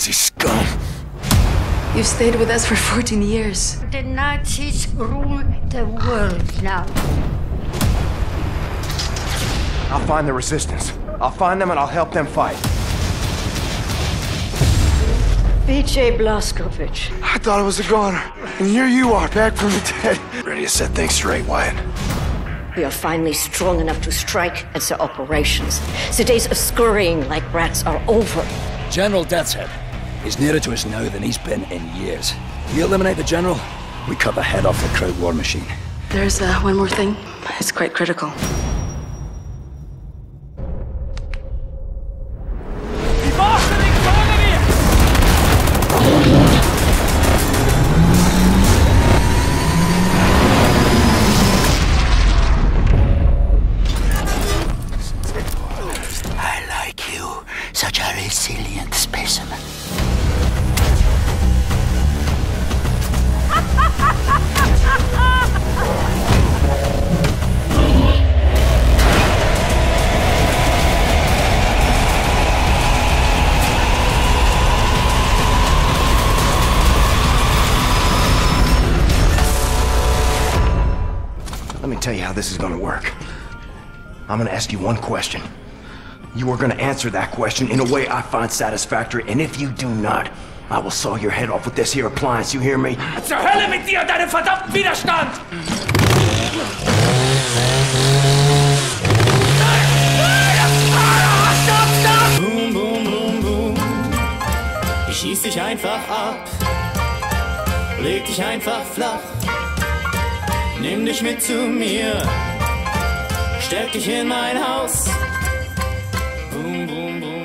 Nazi scum. You've stayed with us for 14 years. The Nazis rule the world now. I'll find the resistance. I'll find them and I'll help them fight. B.J. Blazkowicz. I thought I was a goner. And here you are, back from the dead. Ready to set things straight, Wyatt. We are finally strong enough to strike at the operations. The days of scurrying like rats are over. General Deathshead is nearer to us now than he's been in years. We eliminate the General, we cut the head off the Kraut war machine. There's uh, one more thing. It's quite critical. A resilient specimen. Let me tell you how this is gonna work. I'm gonna ask you one question. You are gonna answer that question in a way I find satisfactory, and if you do not, I will saw your head off with this here appliance, you hear me? Zur Hölle mit dir und deinem verdammten Widerstand! Boom, boom, boom, boom. Ich schieß dich einfach ab. Leg dich einfach flach. Nimm dich mit zu mir. Steck dich in mein Haus. Boom, boom, boom.